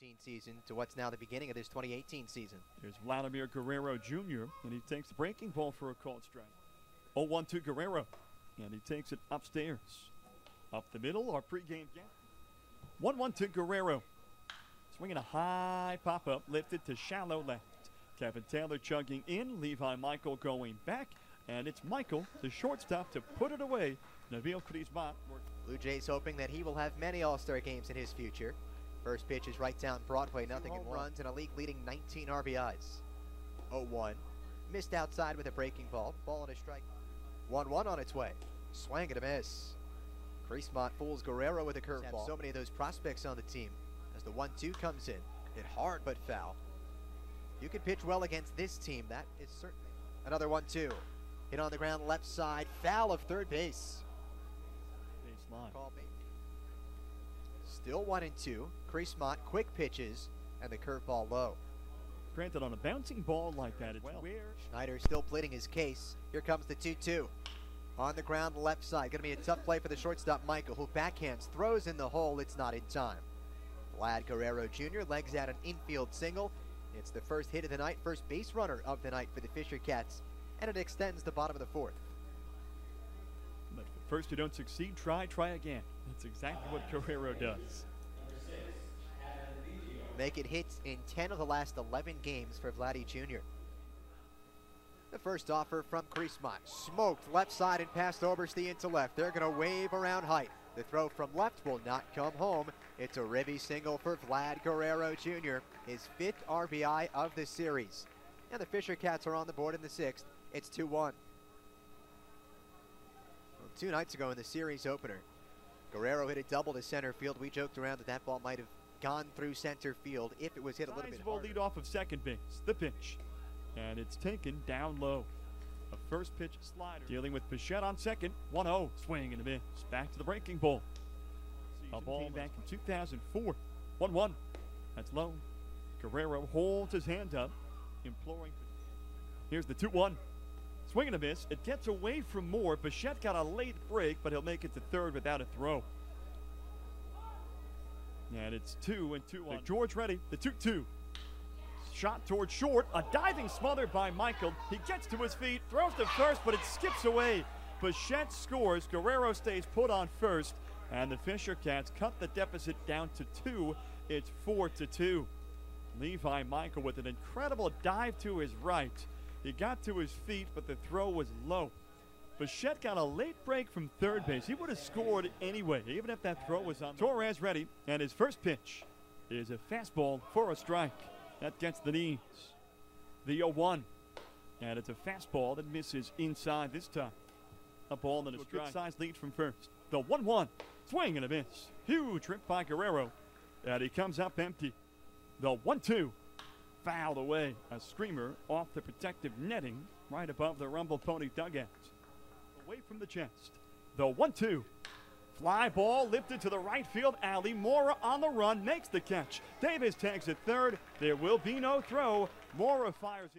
2017 season to what's now the beginning of this 2018 season. Here's Vladimir Guerrero Jr., and he takes the breaking ball for a called strike. 0 1 to Guerrero, and he takes it upstairs. Up the middle, our pregame gap. 1 1 to Guerrero. Swinging a high pop up, lifted to shallow left. Kevin Taylor chugging in, Levi Michael going back, and it's Michael, the shortstop, to put it away. Nabil Crismatt. Blue Jays hoping that he will have many All Star games in his future. First pitch is right down Broadway, nothing in runs, and a league leading 19 RBIs. 0 1. Missed outside with a breaking ball. Ball and a strike. 1 1 on its way. Swing and a miss. Crismatt fools Guerrero with a curveball. So many of those prospects on the team as the 1 2 comes in. Hit hard but foul. You can pitch well against this team. That is certainly. Another 1 2. Hit on the ground left side. Foul of third base. Baseline. Call. Still 1 and 2. Crismatt quick pitches and the curveball low. Granted, on a bouncing ball like that, it's Well. where Schneider still pleading his case. Here comes the 2 2. On the ground, left side. Going to be a tough play for the shortstop, Michael, who backhands, throws in the hole. It's not in time. Vlad Guerrero Jr. legs out an infield single. It's the first hit of the night, first base runner of the night for the Fisher Cats, and it extends the bottom of the fourth. But first you don't succeed, try, try again. That's exactly what Guerrero does. Make it hits in 10 of the last 11 games for Vladdy Jr. The first offer from Crismatt. Smoked left side and passed Oberste into left. They're going to wave around height. The throw from left will not come home. It's a ribby single for Vlad Guerrero Jr., his fifth RBI of the series. And the Fisher Cats are on the board in the sixth. It's 2 1. Well, two nights ago in the series opener, Guerrero hit a double to center field. We joked around that that ball might have gone through center field if it was hit a little bit Sizable harder. lead off of second base. The pitch. And it's taken down low. A first pitch slider. Dealing with Bichette on second. 1 0. Swing and a miss. Back to the breaking ball. A ball came back in 2004. 1 1. That's low. Guerrero holds his hand up, imploring. Here's the 2 1. Swing and a miss. It gets away from Moore. Bichette got a late break, but he'll make it to third without a throw. And it's 2 and 2 on George ready. The 2 2. Shot towards short. A diving smother by Michael. He gets to his feet, throws to first, but it skips away. Bichette scores. Guerrero stays put on first. And the Fisher Cats cut the deficit down to two. It's 4 to 2. Levi Michael with an incredible dive to his right. He got to his feet, but the throw was low. Bichette got a late break from third base. He would have scored anyway, even if that throw was on. Torres ready, and his first pitch is a fastball for a strike. That gets the knees. The 0 1. And it's a fastball that misses inside this time. A ball and a strike. Good size lead from first. The 1 1. Swing and a miss. Huge trip by Guerrero. And he comes up empty. The 1 2. Fouled away. A screamer off the protective netting right above the Rumble Pony dugout. Away from the chest. The 1 2. Fly ball lifted to the right field alley. Mora on the run makes the catch. Davis tags it third. There will be no throw. Mora fires. In.